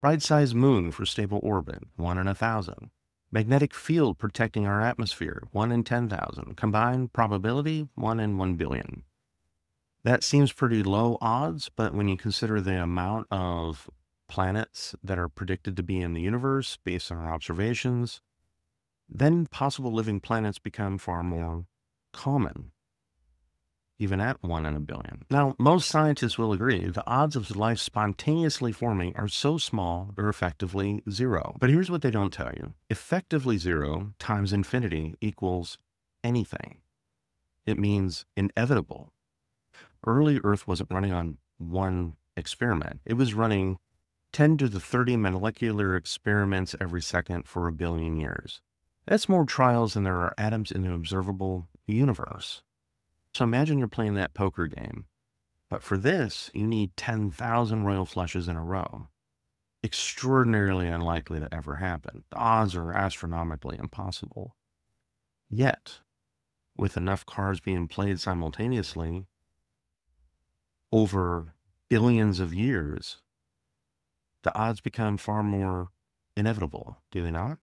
Ride-sized moon for stable orbit, 1 in a 1,000. Magnetic field protecting our atmosphere, 1 in 10,000. Combined probability, 1 in 1 billion. That seems pretty low odds, but when you consider the amount of planets that are predicted to be in the universe based on our observations, then possible living planets become far more common, even at one in a billion. Now, most scientists will agree the odds of life spontaneously forming are so small they're effectively zero. But here's what they don't tell you effectively zero times infinity equals anything. It means inevitable. Early Earth wasn't running on one experiment, it was running 10 to the 30 molecular experiments every second for a billion years. That's more trials than there are atoms in the observable universe. So imagine you're playing that poker game. But for this, you need 10,000 royal flushes in a row. Extraordinarily unlikely to ever happen. The odds are astronomically impossible. Yet, with enough cards being played simultaneously over billions of years, the odds become far more inevitable, do they not?